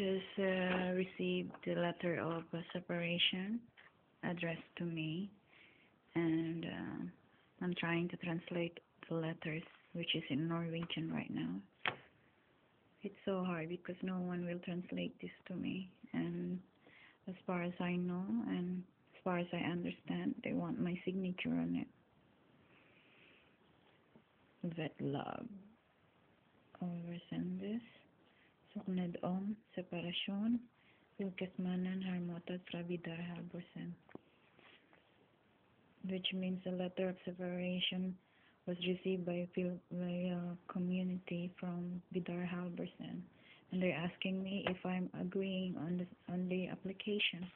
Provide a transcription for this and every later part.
just uh, received the letter of separation addressed to me, and uh, I'm trying to translate the letters, which is in Norwegian right now. It's so hard because no one will translate this to me, and as far as I know, and as far as I understand, they want my signature on it. Vet love. Oversend this. Separasjon, fylkesmannen har mottatt fra Vidar Halvorsen. Which means a letter of separation was received by a, by a community from Vidar Halvorsen. And they're asking me if I'm agreeing on the, on the application.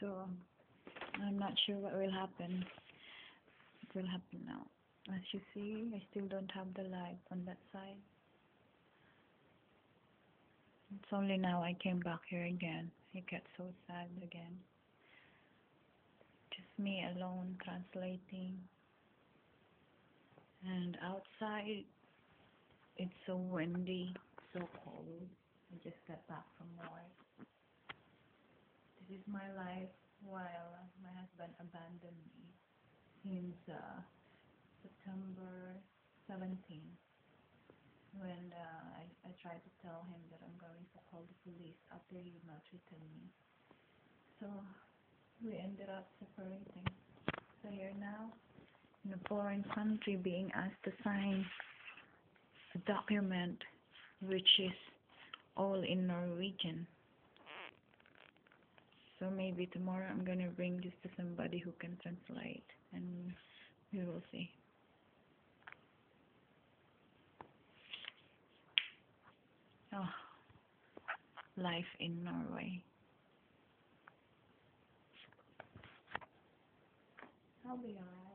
So, I'm not sure what will happen. Will happen now? As you see, I still don't have the light on that side. It's only now I came back here again. I get so sad again. Just me alone translating. And outside, it's so windy, so cold. I just got back from work. This is my life while my husband abandoned me since uh, September 17 when uh, I, I tried to tell him that I'm going to call the police after he maltreated me. So we ended up separating. So here now, in a foreign country, being asked to sign a document which is all in Norwegian. So maybe tomorrow I'm gonna bring this to somebody who can translate, and we will see. Oh, life in Norway. I'll be alright.